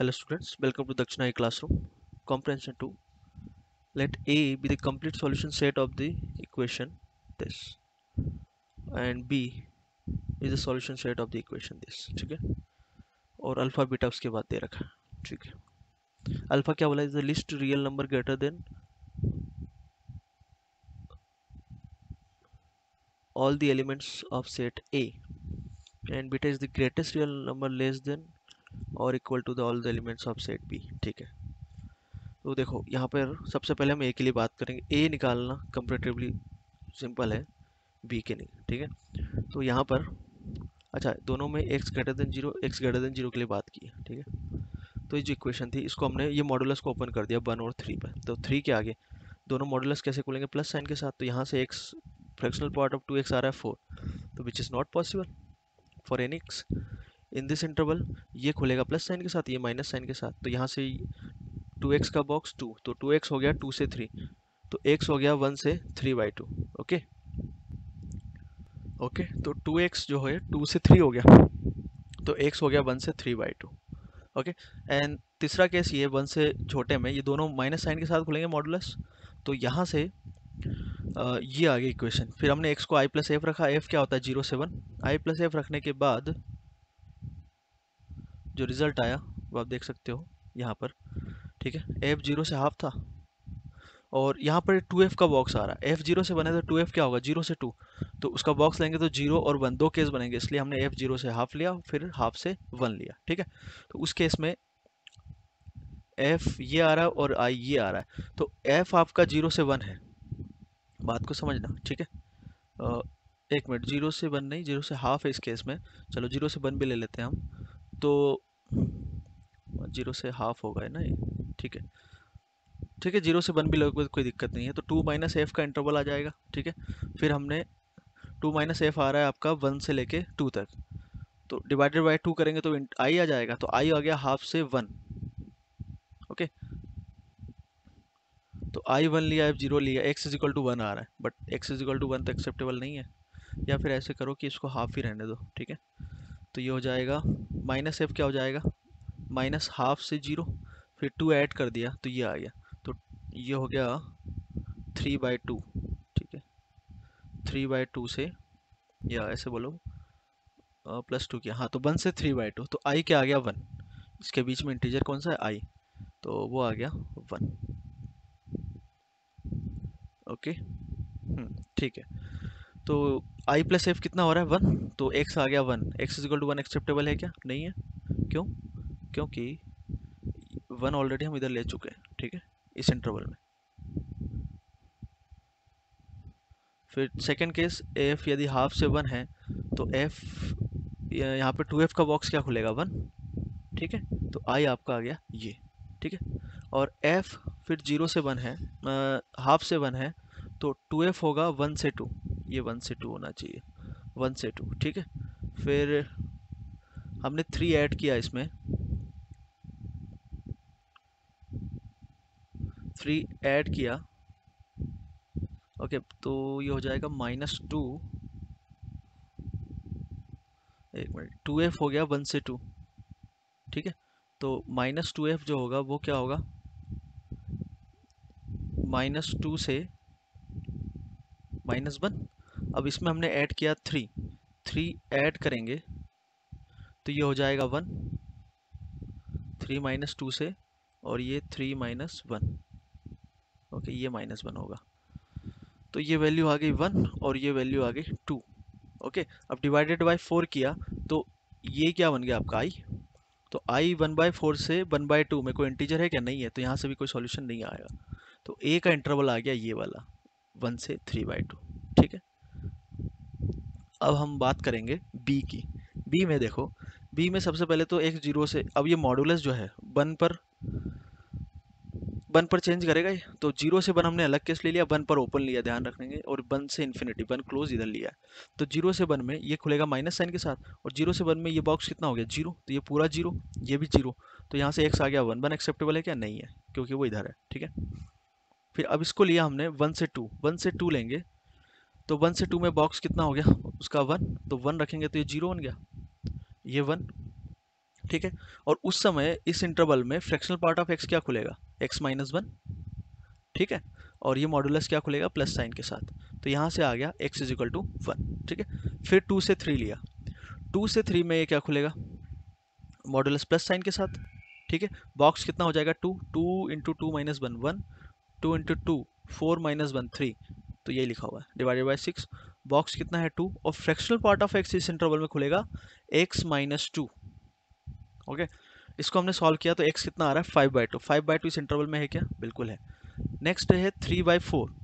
Hello students, welcome to Dakshina classroom. Comprehension 2. Let A be the complete solution set of the equation this and B is the solution set of the equation this ठीक है और alpha beta उसके बाद दे रखा है ठीक है alpha क्या बोला is the least real number greater than all the elements of set A and beta is the greatest real number less than और equal to the all the elements of set B ठीक है? तो देखो, यहाँ पर सबसे पहले हम ए के लिए बात करेंगे। ए निकालना कंपेरेटिवली सिंपल है बी के लिए ठीक है? तो यहाँ पर अच्छा दोनों में x greater than zero x greater than zero के लिए बात की है, ठीक है? तो ये जो इक्वेशन थी, इसको हमने, ये मॉडुलस को ओपन कर दिया वन और थ्री पर। तो थ्री के आगे, दोनों मॉडुलस कैसे खोलेंगे? प्लस साइन के साथ तो यहाँ से x fractional part of two x आ रहा है फोर तो which is not possible for an x in this interval ये खुलेगा प्लस साइन के साथ, ये माइनस साइन के साथ। तो यहाँ से टू एक्स का बॉक्स टू तो टू एक्स हो गया टू से थ्री तो एक्स हो गया वन से three by two okay okay तो टू एक्स जो है टू से थ्री हो गया तो एक्स हो गया वन से three by two okay and तीसरा केस ये वन से छोटे में, ये दोनों माइनस साइन के साथ खुलेंगे मॉडुलस तो यहाँ से ये आ गई इक्वेशन फिर हमने एक्स को आई प्लस एफ़ रखा एफ़ क्या होता है? ज़ीरो से वन आई प्लस एफ़ रखने के बाद जो रिज़ल्ट आया, वो आप देख सकते हो यहाँ पर, ठीक है? एफ़ ज़ीरो से हाफ़ था और यहाँ पर टू एफ़ का बॉक्स आ रहा है। एफ़ ज़ीरो से बने तो टू एफ़ क्या होगा? ज़ीरो से टू तो उसका बॉक्स लेंगे तो ज़ीरो और वन दो केस बनेंगे, इसलिए हमने एफ़ ज़ीरो से हाफ़ लिया, फिर हाफ़ से वन लिया, ठीक है? तो उस केस में एफ़ ये आ रहा है और आई ये आ रहा है। तो एफ़ आपका ज़ीरो से वन है। बात को समझना, ठीक है? एक मिनट ज़ीरो से वन नहीं ज़ीरो से हाफ़ है इस केस में। चलो ज़ीरो से वन भी ले लेते हैं हम। तो ज़ीरो से हाफ़ होगा है ना ये? ठीक है। ठीक है, ज़ीरो से वन भी लगभग कोई दिक्कत नहीं है। तो टू माइनस एफ़ का इंटरवल आ जाएगा, ठीक है? फिर हमने टू माइनस एफ़ आ रहा है आपका वन से लेके टू तक। तो डिवाइडेड बाई टू करेंगे तो आई आ जाएगा तो आई आ गया हाफ़ से वन। ओके? तो आई वन लिया, एफ़ ज़ीरो लिया, x is equal to one आ रहा है, but x is equal to one तो एक्सेप्टेबल नहीं है। या फिर ऐसे करो कि इसको हाफ़ ही रहने दो, ठीक है? तो ये हो जाएगा माइनस एफ़ क्या हो जाएगा? माइनस हाफ़ से ज़ीरो, फिर टू ऐड कर दिया तो ये आ गया। तो ये हो गया थ्री बाई टू, ठीक है। थ्री बाई टू से, या ऐसे बोलो प्लस टू किया। हाँ तो वन से थ्री बाई टू तो आई क्या आ गया? वन। इसके बीच में इंटीजर कौन सा है? आई। तो वो आ गया वन। ओके? ठीक है। तो आई प्लस एफ़ कितना हो रहा है? वन तो एक्स आ गया one x is equal two one acceptable है क्या? नहीं है। क्यों? क्योंकि वन ऑलरेडी हम इधर ले चुके हैं, ठीक है? इस इंटरवल में। फिर सेकेंड केस एफ़ यदि हाफ़ से वन है तो एफ़ यहाँ पे टू एफ़ का बॉक्स क्या खुलेगा? वन ठीक है? तो आई आपका आ गया ये, ठीक है? और एफ़ फिर ज़ीरो से वन है हाफ़ से वन है तो टू एफ़ होगा वन से टू ये वन से टू होना चाहिए। वन से टू, ठीक है? फिर हमने थ्री ऐड किया इसमें। थ्री ऐड किया। ओके तो ये हो जाएगा माइनस टू एक मिनट टू एफ़ हो गया वन से टू, ठीक है? तो माइनस टू एफ़ जो होगा, वो क्या होगा? माइनस टू से माइनस वन अब इसमें हमने ऐड किया थ्री थ्री ऐड करेंगे तो ये हो जाएगा वन थ्री माइनस टू से, और ये थ्री माइनस वन ओके ये माइनस वन होगा. तो ये वैल्यू आ गई वन और ये वैल्यू आ गई टू ओके अब डिवाइडेड बाय फोर किया तो ये क्या बन गया आपका आई तो आई वन बाय फोर से वन बाय टू में कोई इंटीजर है क्या? नहीं है तो यहाँ से भी कोई सॉल्यूशन नहीं आएगा. तो ए का इंटरवल आ गया ये वाला वन से थ्री बाई टू अब हम बात करेंगे बी की। बी में देखो बी में सबसे पहले तो एक ज़ीरो से, अब ये मॉडुलस जो है वन पर वन पर चेंज करेगा ये। तो ज़ीरो से वन हमने अलग केस ले लिया वन पर ओपन लिया, ध्यान रखेंगे, और वन से इन्फिनिटी वन क्लोज इधर लिया। तो ज़ीरो से वन में ये खुलेगा माइनस साइन के साथ, और ज़ीरो से वन में ये बॉक्स कितना हो गया? ज़ीरो तो ये पूरा ज़ीरो ये भी ज़ीरो तो यहाँ से एक्स आ गया वन वन एक्सेप्टेबल है क्या? नहीं है, क्योंकि वो इधर है, ठीक है? फिर अब इसको लिया हमने वन से टू वन से टू लेंगे तो वन से टू में बॉक्स कितना हो गया? उसका वन तो वन रखेंगे तो ये ज़ीरो बन गया। ये वन ठीक है? और उस समय इस इंटरवल में फ्रैक्शनल पार्ट ऑफ़ एक्स क्या खुलेगा? एक्स माइनस वन ठीक है? और ये मॉडुलस क्या खुलेगा? प्लस साइन के साथ। तो यहाँ से आ गया x is equal to one ठीक है? फिर टू से थ्री लिया। टू से थ्री में ये क्या खुलेगा? मॉडुलस प्लस साइन के साथ, ठीक है? बॉक्स कितना हो जाएगा? Two two into two minus one one two into two four minus one three तो यही लिखा हुआ है। डिवाइडेड बाई सिक्स बॉक्स कितना है? टू और फ्रैक्शनल पार्ट ऑफ़ एक्स इस इंटरवल में खुलेगा। एक्स माइनस टू ओके इसको हमने सॉल्व किया तो एक्स कितना आ रहा है? Five by two five by two इस इंटरवल में है क्या? बिल्कुल है। नेक्स्ट है three by four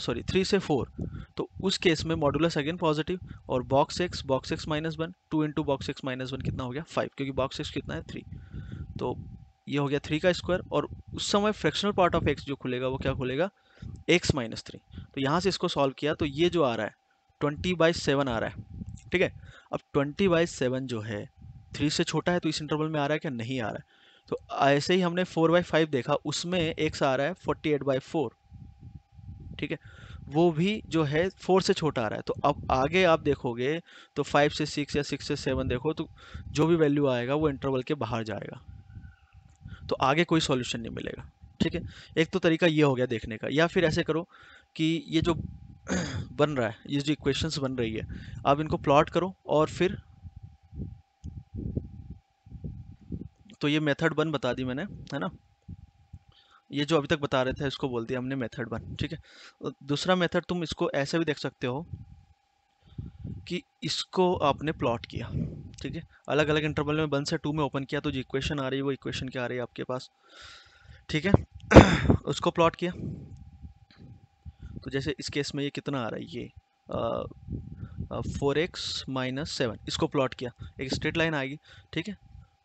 sorry three से फोर तो उस केस में मॉडुलस अगेन पॉजिटिव और box x box x minus one two into box x minus one कितना हो गया? फाइव क्योंकि बॉक्स एक्स कितना है? थ्री तो ये हो गया थ्री का स्क्वायर और उस समय फ्रैक्शनल पार्ट ऑफ़ एक्स जो खुलेगा, वो क्या खुलेगा? एक्स माइनस थ्री तो यहाँ से इसको सॉल्व किया तो ये जो आ रहा है ट्वेंटी बाई सेवन आ रहा है, ठीक है? अब ट्वेंटी बाई सेवन जो है थ्री से छोटा है तो इस इंटरवल में आ रहा है क्या? नहीं आ रहा है। तो ऐसे ही हमने फोर बाई फाइव देखा, उसमें एक्स आ रहा है फोर्टी एट बाई फोर ठीक है? वो भी जो है फोर से छोटा आ रहा है। तो अब आगे आप देखोगे तो फाइव से सिक्स या सिक्स से सेवन देखो तो जो भी वैल्यू आएगा, वो इंटरवल के बाहर जाएगा। तो आगे कोई सॉल्यूशन नहीं मिलेगा, ठीक है? एक तो तरीका ये हो गया देखने का, या फिर ऐसे करो कि ये जो बन रहा है, ये जो इक्वेशंस बन रही है, आप इनको प्लॉट करो और फिर तो ये मेथड बन बता दी मैंने, है ना? ये जो अभी तक बता रहे थे, इसको बोल दिया हमने मेथड बन ठीक है? दूसरा मेथड तुम इसको ऐसे भी देख सकते हो कि इसको आपने प्लॉट किया, ठीक है? अलग अलग इंटरवल में वन से टू में ओपन किया तो जो इक्वेशन आ रही है, वो इक्वेशन क्या आ रही है आपके पास, ठीक है? उसको प्लॉट किया तो जैसे इस केस में ये कितना आ रहा है? ये फोर एक्स माइनस सेवन इसको प्लॉट किया। एक स्ट्रेट लाइन आएगी, ठीक है?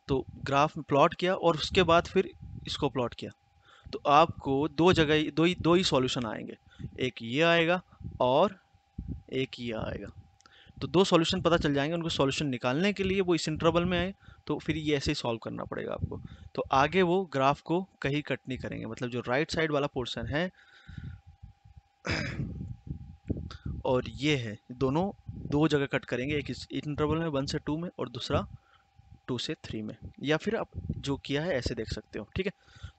तो ग्राफ में प्लॉट किया और उसके बाद फिर इसको प्लॉट किया। तो आपको दो जगह, दो ही दो ही सॉल्यूशन आएँगे। एक ये आएगा और एक ये आएगा। तो दो सॉल्यूशन पता चल जाएँगे, उनको सॉल्यूशन निकालने के लिए वो इस इंटरवल में आए तो फिर ये ऐसे ही सॉल्व करना पड़ेगा आपको। तो आगे वो ग्राफ को कहीं कट नहीं करेंगे। मतलब जो राइट साइड वाला पोर्शन है और ये है, दोनों, दो जगह कट करेंगे, एक इस इंटरवल में वन से टू में और दूसरा टू से थ्री में। या फिर आप जो किया है, ऐसे देख सकते हो, ठीक है?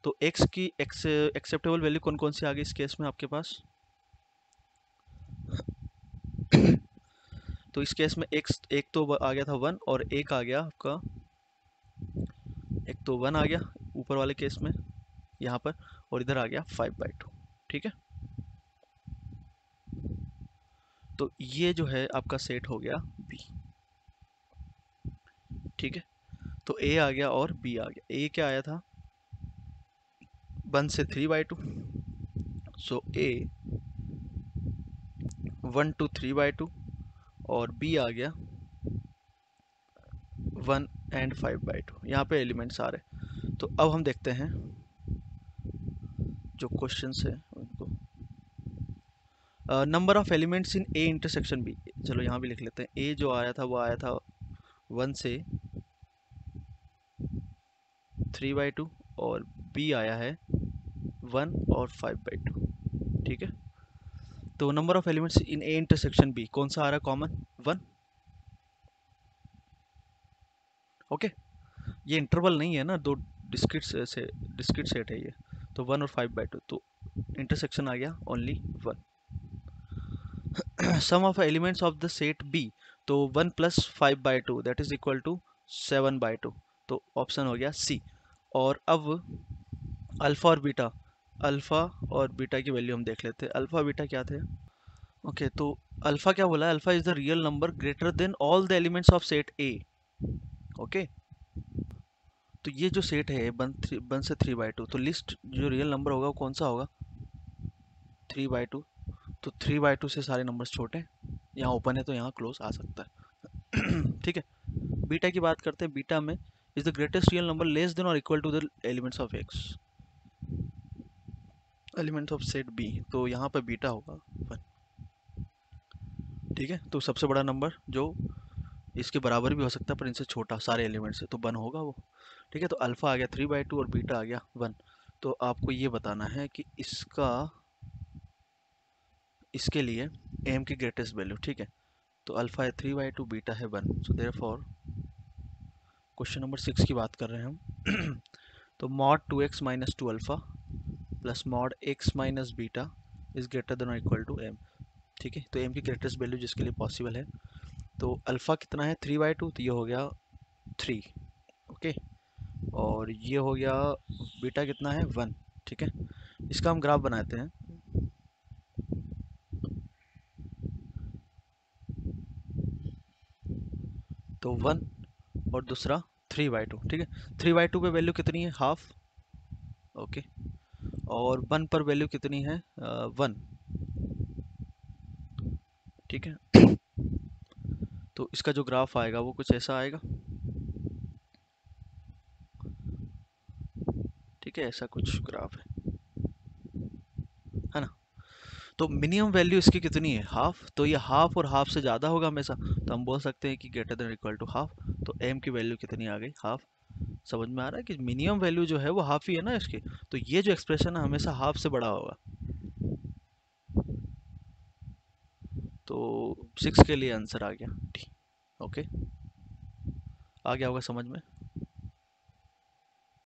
तो एक्स की एक्स एक्सेप्टेबल वैल्यू कौन कौन सी आ गई इस केस में आपके पास? तो इस केस में एक्स एक तो आ गया था वन और एक आ गया आपका, एक तो वन आ गया ऊपर वाले केस में, यहाँ पर, और इधर आ गया फाइव बाई टू ठीक है? तो ये जो है आपका सेट हो गया बी ठीक है? तो ए आ गया और बी आ गया। ए क्या आया था? वन से three by two. So A one two three by two और बी आ गया one and five by two. यहाँ पे एलिमेंट्स आ रहे तो अब हम देखते हैं जो क्वेश्चन है number of elements in A intersection B चलो यहाँ भी लिख लेते हैं। ए जो आया था, वो आया था वन से थ्री बाई टू और बी आया है वन और फाइव बाई टू ठीक है? तो number of elements in A intersection B कौन सा आ रहा है कॉमन वन ओके ये इंटरवल नहीं है ना, दो डिस्क्रिट से डिस्क्रिट सेट है ये। तो वन और फाइव बाई टू तो इंटरसेक्शन आ गया only one sum of elements of the set B तो one plus five by two that is equal to seven by two तो ऑप्शन हो गया सी और अब अल्फ़ा और बीटा अल्फ़ा और बीटा की वैल्यू हम देख लेते हैं। अल्फ़ा बीटा क्या थे? ओके okay, तो अल्फ़ा क्या बोला alpha is the real number greater than all the elements of set A okay तो ये जो सेट है वन थ्री वन से थ्री बाई टू तो लिस्ट जो रियल नंबर होगा वो कौन सा होगा? थ्री बाई टू तो थ्री बाई टू से सारे नंबर्स छोटे, यहाँ ओपन है तो यहाँ क्लोज आ सकता है। ठीक है? बीटा की बात करते हैं बीटा में is the greatest real number less than और equal to the elements of x elements of set B तो यहाँ पर बीटा होगा वन ठीक है? तो सबसे बड़ा नंबर जो इसके बराबर भी हो सकता है, पर इनसे छोटा, सारे एलिमेंट से तो वन होगा वो। ठीक है? तो अल्फ़ा आ गया थ्री बाई टू और बीटा आ गया वन तो आपको ये बताना है कि इसका इसके लिए एम की ग्रेटेस्ट वैल्यू ठीक है? तो अल्फ़ा है थ्री बाई टू बीटा है one so therefore question number six की बात कर रहे हैं हम। तो mod two x minus two alpha plus mod x minus beta is greater than equal to M ठीक है? तो एम की ग्रेटेस्ट वैल्यू जिसके लिए पॉसिबल है। तो अल्फ़ा कितना है? थ्री बाई टू तो ये हो गया थ्री ओके और ये हो गया बीटा कितना है? वन ठीक है? इसका हम ग्राफ बनाते हैं। तो वन और दूसरा थ्री बाई टू ठीक है? थ्री बाई टू पर वैल्यू कितनी है? हाफ़ ओके और वन पर वैल्यू कितनी है? वन ठीक है? तो इसका जो ग्राफ आएगा वो कुछ ऐसा आएगा। ठीक है, ऐसा कुछ ग्राफ है ना तो मिनिमम वैल्यू इसकी कितनी है? हाफ़ तो ये हाफ़ और हाफ़ से ज़्यादा होगा हमेशा। तो हम बोल सकते हैं कि greater than equal to half तो एम की वैल्यू कितनी आ गई? हाफ़ समझ में आ रहा है कि मिनिमम वैल्यू जो है वो हाफ़ ही है ना इसकी? तो ये जो एक्सप्रेशन है हमेशा हाफ़ से बड़ा होगा। तो सिक्स के लिए आंसर आ गया। ठीक। ओके आ गया होगा समझ में?